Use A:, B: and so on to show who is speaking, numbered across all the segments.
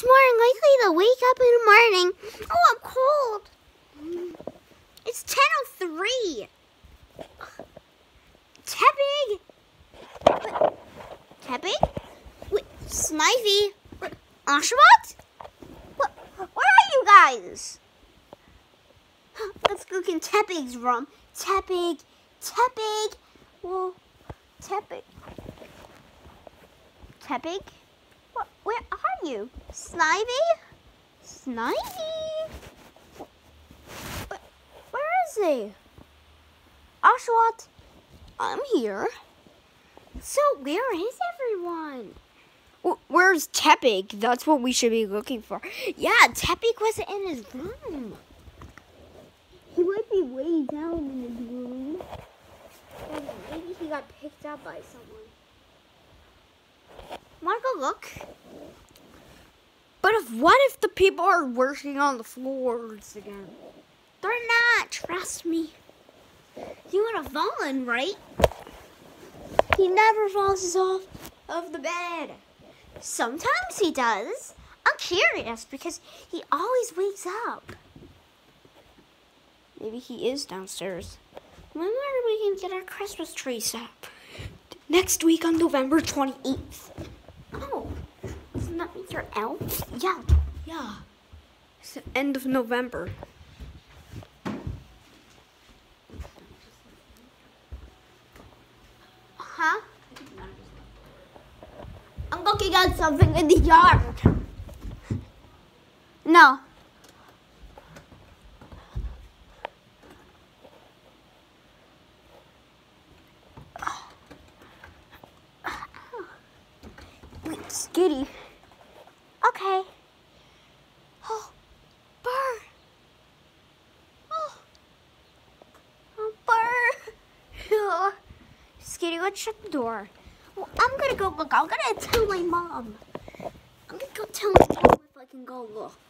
A: It's more likely to wake up in the morning. Oh, I'm cold. It's 10.03. Tepig. Tepig? Wait, Snivy? Oshawott? What, where are you guys? Let's look in Tepig's room. Tepig, Tepig. Well, Tepig. Tepig? What, where are you? Snivy? Snivy? Where, is he? Oshawott, I'm here. So where is everyone?
B: Where's Tepig? That's what we should be looking for.
A: Yeah, Tepig wasn't in his room. He might be way down in his room. Maybe he got picked up by someone. Wanna look?
B: But if what if the people are working on the floors again?
A: They're not, trust me. You would have fallen, right? He never falls off of the bed. Sometimes he does. I'm curious because he always wakes up.
B: Maybe he is downstairs.
A: When are we going to get our Christmas tree set up?
B: Next week on November 28th.
A: Isn't that mean you're elf?
B: Yeah, yeah. It's the end of November.
A: Huh? I'm looking at something in the yard. No. Wait, Skitty. Okay. Oh, bird. Oh, oh bird. Skitty, let's shut the door. Well, I'm gonna go look. I'm gonna tell my mom. I'm gonna go tell my mom if I can go look.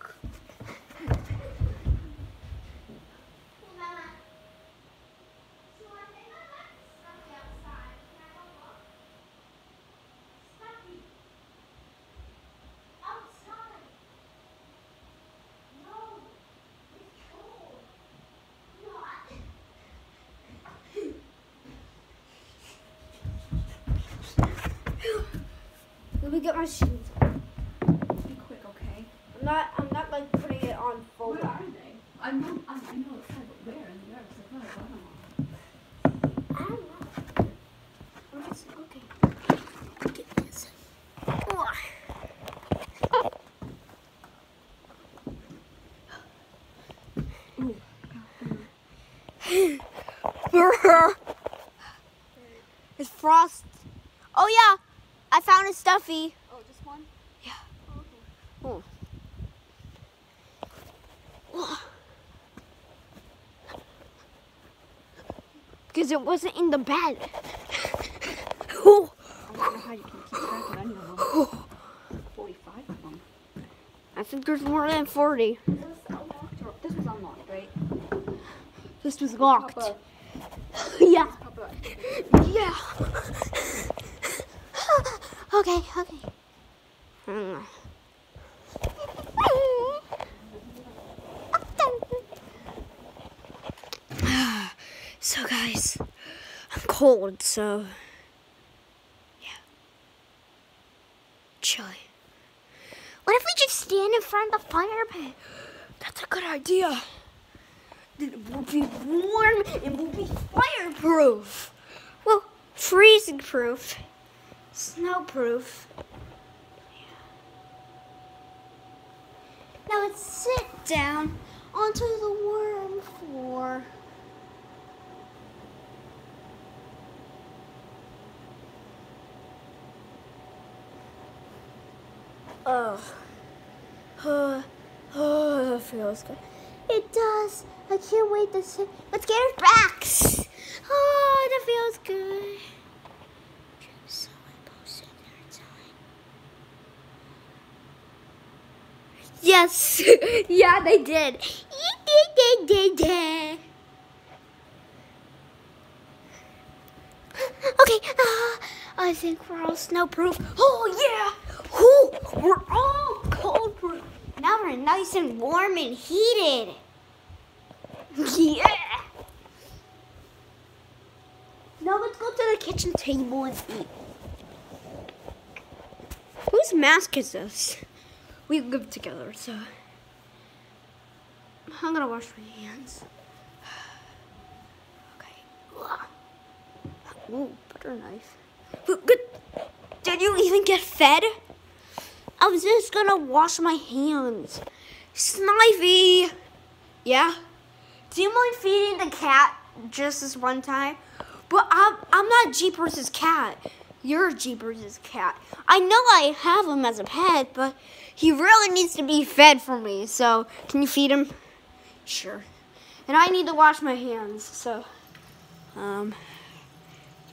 A: Me get my shoes.
C: Be quick, okay?
B: I'm not. I'm not like putting it on full.
C: Where are they? I know, I, I know it's kind of where in the. It's like, oh, I don't know.
A: I don't know. Where is it? Okay. Get this. Oh.
B: it's frost. Oh yeah, I found a stuffy.
C: Oh, just one?
B: Yeah.
C: Oh, okay.
B: Oh. Because it wasn't in the bed. Oh.
C: I don't know how you can keep track of any of them. 45 of them.
B: I think there's more than 40.
C: Is this unlocked or this was unlocked, right?
B: This was locked. Yeah. Yeah.
A: Okay, okay.
B: So guys, I'm cold, so yeah. Chilly.
A: What if we just stand in front of the fire pit?
B: That's a good idea. Then it will be warm, it will be fireproof. Well, freezing proof. Snow proof.
A: Now let's sit down onto the warm floor.
B: Oh. Oh, oh, that feels good.
A: It does. I can't wait to sit. Let's get our backs. Oh, that feels good. So I posted their time.
B: Yes. yeah, they did.
A: Okay, uh, I think we're all snowproof. Oh yeah, Ooh, we're all cold proof.
D: Now we're nice and warm and heated. yeah. Now let's go to the kitchen table and eat.
A: Whose mask is this? We live together, so I'm gonna wash my hands. Okay. Ooh, butter knife. Did you even get fed?
D: I was just gonna wash my hands.
A: Snivy! Yeah? Do you mind feeding the cat just this one time? But I'm, I'm not Jeepers' cat. You're Jeepers' cat. I know I have him as a pet, but he really needs to be fed for me. So, can you feed him? Sure. And I need to wash my hands, so. Um.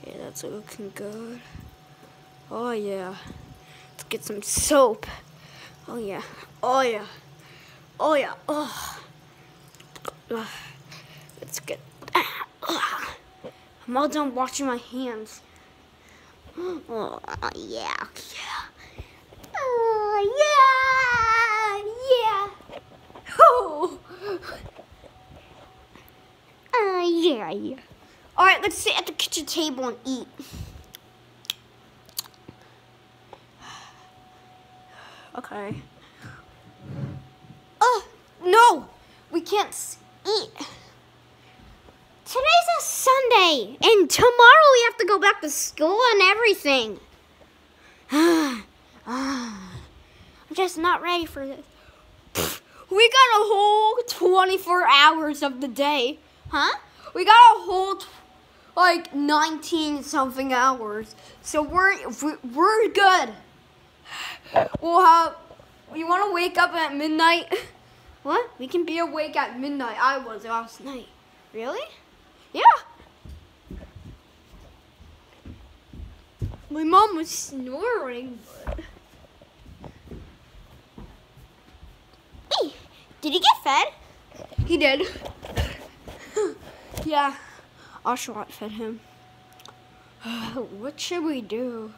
A: Okay, that's looking good. Oh, yeah. Let's get some soap. Oh, yeah. Oh, yeah. Oh, yeah. Oh. Let's get. I'm all done washing my hands.
D: Oh, yeah, yeah. Oh, yeah, yeah.
A: Oh.
D: Uh, yeah, yeah.
A: All right, let's sit at the kitchen table and eat. Okay. Oh, no. We can't eat.
D: Today's a Sunday, and tomorrow we have to go back to school and everything. I'm just not ready for this.
A: We got a whole 24 hours of the day.
D: Huh?
A: We got a whole like 19 something hours. So we're we're- we're good. We'll have you want to wake up at midnight?
D: What?
A: We can be awake at midnight. I was last night.
D: Really?
A: Yeah. My mom was snoring. But...
D: Hey, did he get fed?
A: He did. yeah. Oshawott fed him. what should we do?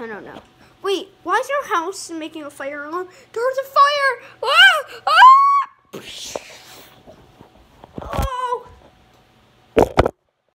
A: I don't know. Wait, why is your house making a fire alarm? There's a fire! Ah! Ah!